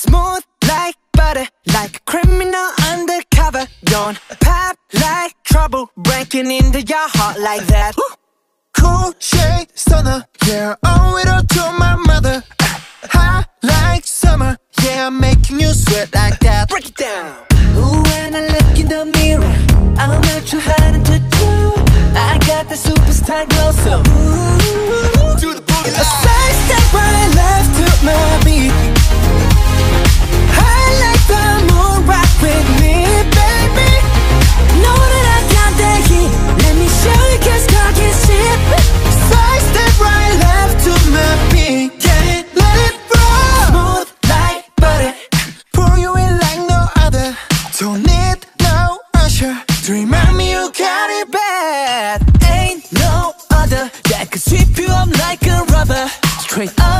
Smooth like butter, like a criminal undercover. Don't pop like trouble, breaking into your heart like that. Cool shade stunner, yeah, owe it all to my mother. Hot like summer, yeah, I'm making you sweat like that. Break it down. Ooh, when I look in the mirror, I'm not too hard to do. I got the superstar glow, so ooh, Don't need no usher to remind me you got it bad. Ain't no other that could sweep you up like a rubber. Straight up